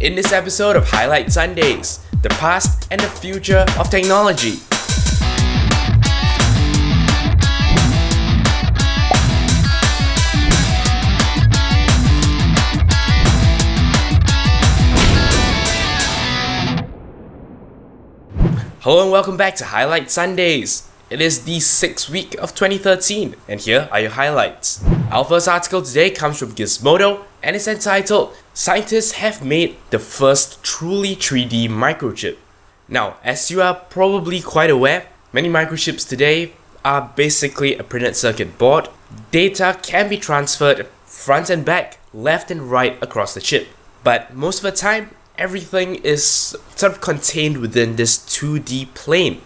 in this episode of Highlight Sundays, the past and the future of technology. Hello and welcome back to Highlight Sundays. It is the sixth week of 2013, and here are your highlights. Our first article today comes from Gizmodo and it's entitled Scientists have made the first truly 3D microchip. Now, as you are probably quite aware, many microchips today are basically a printed circuit board. Data can be transferred front and back, left and right across the chip. But most of the time, everything is sort of contained within this 2D plane.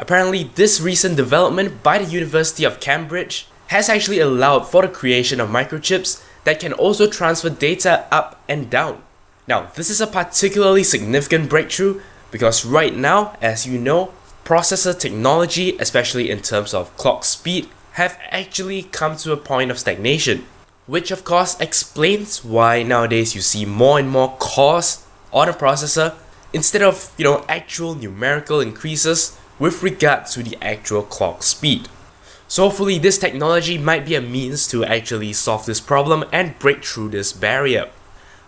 Apparently, this recent development by the University of Cambridge has actually allowed for the creation of microchips that can also transfer data up and down. Now, this is a particularly significant breakthrough because right now, as you know, processor technology, especially in terms of clock speed, have actually come to a point of stagnation. Which of course explains why nowadays you see more and more cores on a processor instead of, you know, actual numerical increases with regard to the actual clock speed. So hopefully this technology might be a means to actually solve this problem and break through this barrier.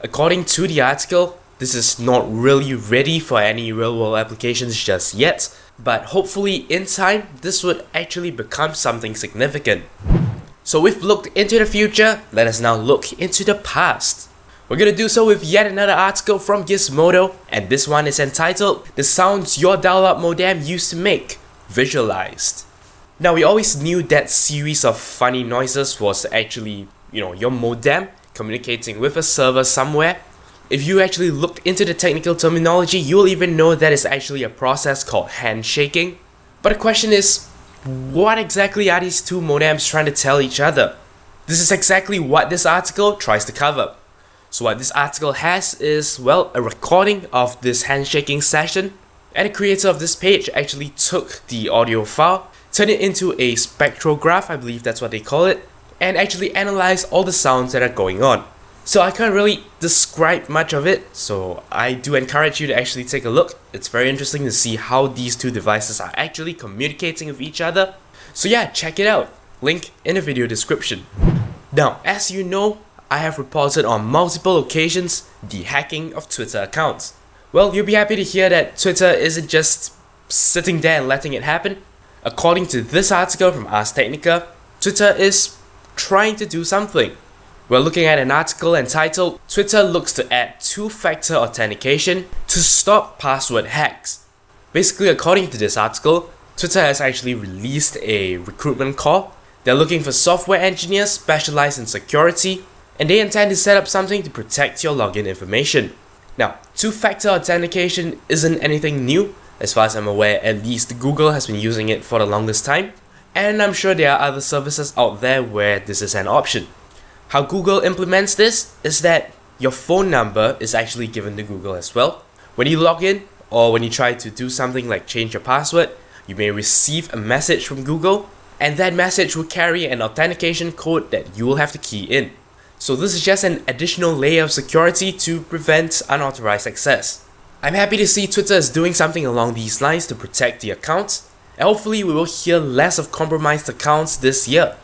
According to the article, this is not really ready for any real world applications just yet, but hopefully in time this would actually become something significant. So we've looked into the future, let us now look into the past. We're gonna do so with yet another article from Gizmodo, and this one is entitled The Sounds Your Dial-Up Modem Used to Make, Visualized. Now we always knew that series of funny noises was actually, you know, your modem communicating with a server somewhere. If you actually looked into the technical terminology, you'll even know that it's actually a process called handshaking. But the question is, what exactly are these two modems trying to tell each other? This is exactly what this article tries to cover. So what this article has is, well, a recording of this handshaking session and the creator of this page actually took the audio file turn it into a spectrograph, I believe that's what they call it, and actually analyze all the sounds that are going on. So I can't really describe much of it, so I do encourage you to actually take a look. It's very interesting to see how these two devices are actually communicating with each other. So yeah, check it out. Link in the video description. Now, as you know, I have reported on multiple occasions the hacking of Twitter accounts. Well, you'll be happy to hear that Twitter isn't just sitting there and letting it happen. According to this article from Ars Technica, Twitter is trying to do something. We're looking at an article entitled Twitter looks to add two-factor authentication to stop password hacks. Basically, according to this article, Twitter has actually released a recruitment call. They're looking for software engineers specialized in security, and they intend to set up something to protect your login information. Now, two-factor authentication isn't anything new, as far as I'm aware, at least Google has been using it for the longest time, and I'm sure there are other services out there where this is an option. How Google implements this is that your phone number is actually given to Google as well. When you log in, or when you try to do something like change your password, you may receive a message from Google, and that message will carry an authentication code that you will have to key in. So this is just an additional layer of security to prevent unauthorized access. I'm happy to see Twitter is doing something along these lines to protect the accounts, and hopefully we will hear less of compromised accounts this year.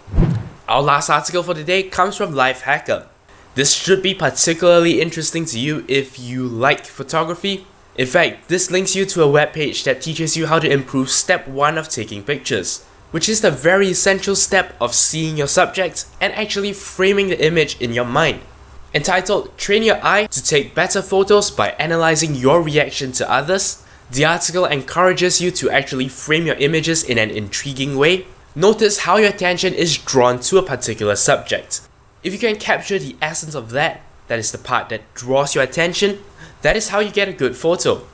Our last article for today comes from Lifehacker. This should be particularly interesting to you if you like photography. In fact, this links you to a webpage that teaches you how to improve step 1 of taking pictures, which is the very essential step of seeing your subject and actually framing the image in your mind. Entitled Train Your Eye to Take Better Photos by Analyzing Your Reaction to Others, the article encourages you to actually frame your images in an intriguing way. Notice how your attention is drawn to a particular subject. If you can capture the essence of that, that is the part that draws your attention, that is how you get a good photo.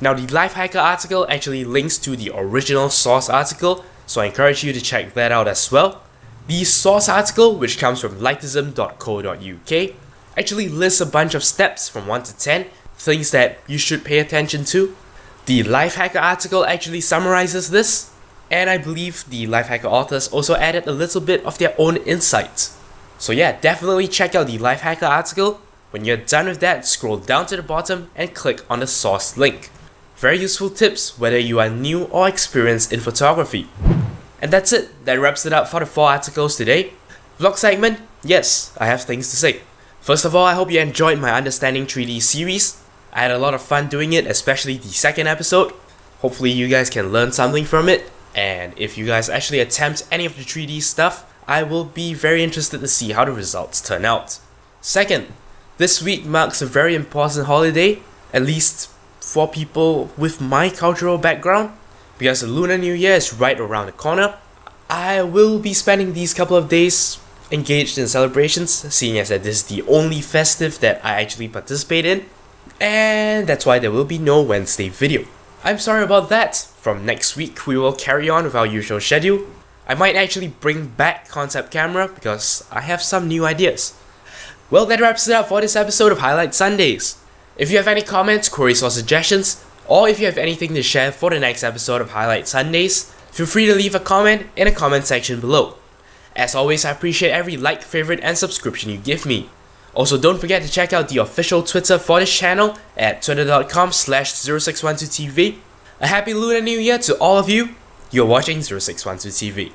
Now the Lifehacker article actually links to the original source article, so I encourage you to check that out as well. The source article, which comes from lightism.co.uk, actually lists a bunch of steps from 1 to 10, things that you should pay attention to. The Lifehacker article actually summarizes this, and I believe the Lifehacker authors also added a little bit of their own insights. So yeah, definitely check out the Lifehacker article. When you're done with that, scroll down to the bottom and click on the source link. Very useful tips whether you are new or experienced in photography. And that's it, that wraps it up for the 4 articles today. Vlog segment? Yes, I have things to say. First of all, I hope you enjoyed my Understanding 3D series. I had a lot of fun doing it, especially the second episode. Hopefully you guys can learn something from it. And if you guys actually attempt any of the 3D stuff, I will be very interested to see how the results turn out. Second, this week marks a very important holiday, at least for people with my cultural background. Because the Lunar New Year is right around the corner, I will be spending these couple of days engaged in celebrations, seeing as that this is the only festive that I actually participate in, and that's why there will be no Wednesday video. I'm sorry about that. From next week, we will carry on with our usual schedule. I might actually bring back concept camera because I have some new ideas. Well, that wraps it up for this episode of Highlight Sundays. If you have any comments, queries, or suggestions, or if you have anything to share for the next episode of Highlight Sundays, feel free to leave a comment in the comment section below. As always, I appreciate every like, favorite, and subscription you give me. Also, don't forget to check out the official Twitter for this channel at twitter.com slash 0612TV. A happy Lunar New Year to all of you. You're watching 0612TV.